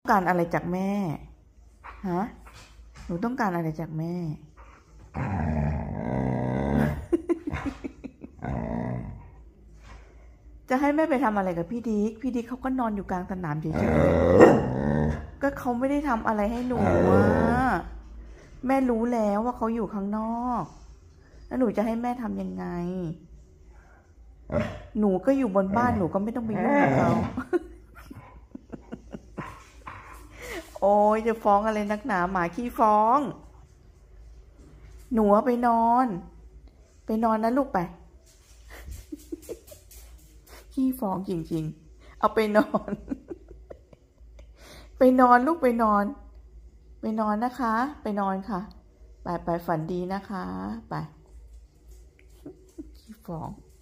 ต้องการอะไรจากแม่ ฮะ หนูต้องการอะไรจากแม่ จะให้แม่ไปทำอะไรกับพี่ดิ๊กพี่ดิ๊กเขาก็นอนอยู่กลางสนามเฉยๆ ก็เขาไม่ได้ทำอะไรให้หนูอะแม่รู้แล้วว่าเขาอยู่ข้างนอก แล้วหนูจะให้แม่ทำยังไง หนูก็อยู่บนบ้านหนูก็ไม่ต้องไปยุ่งกับเขา โอ้ยจะฟ้องอะไรนักหนาหมาขี้ฟ้อง หนูไปนอน ไปนอนนะลูกไป ขี้ฟ้องจริงๆ เอาไปนอน ไปนอนลูกไปนอน ไปนอนนะคะ ไปนอนค่ะ ไปไปฝันดีนะคะ ไป ขี้ฟ้อง